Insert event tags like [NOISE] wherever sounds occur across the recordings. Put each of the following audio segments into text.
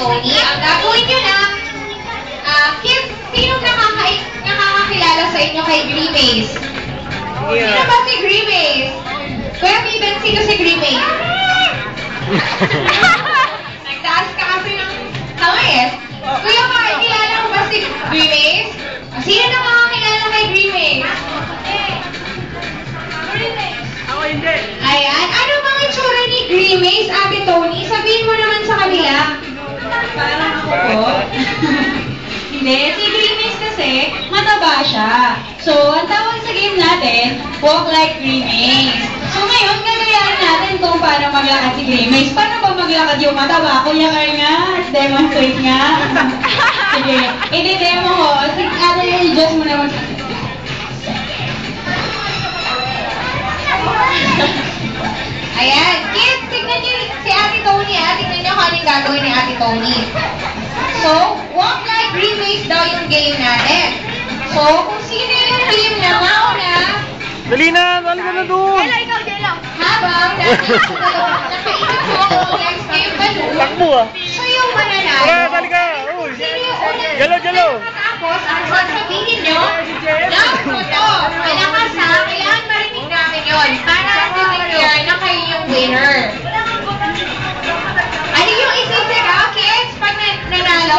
Tony. Ang gagawin nyo na, ah, kids, sino nakaka nakakakilala sa inyo kay Grimace? Sino ba si Grimace? Kuya Viven, sino si Grimace? [LAUGHS] Nagtaas ka kasi ng kamay eh. Kuya Hindi, si Grimace kasi, mataba siya. So, ang tawag sa game natin, walk like Grimace. So, ngayon, gagayahin natin kung paano maglakad si Grimace. Paano ba maglakad yung mataba? Kuya Carl nga, demonstrate nga. [LAUGHS] Sige, i-demo ko. Sige, ate, i-adjust mo naman. Ayan. Kids, tignan niyo si Ate Tony. Ah. Tignan niyo kung anong gagawin ni Ate Tony. So, walk Grimace daw yung game natin. So, kung sino yung team na mauna, Dali na, dali ka na doon. habang nasa nakaisip mo kung next game doon, Takbo ah. siya yung mananalo. Tara, dali ka. Uy. Sino yung unang Jalo, jalo. Tapos, ang sasabihin nyo, ng photo. Malakas ha, kailangan marinig namin yun para declare na kayo yung winner. Ano yung isisig ha, kids, pag na- nanalo?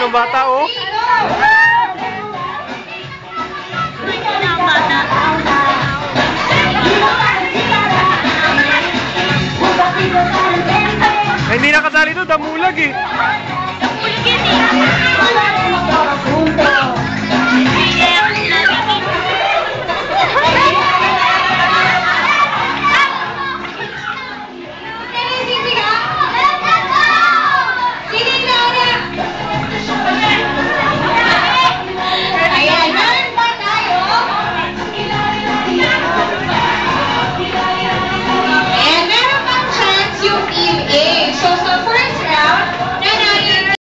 Ng bata oh. Ay, hindi nakadali to, damulag eh. Na magkakapunta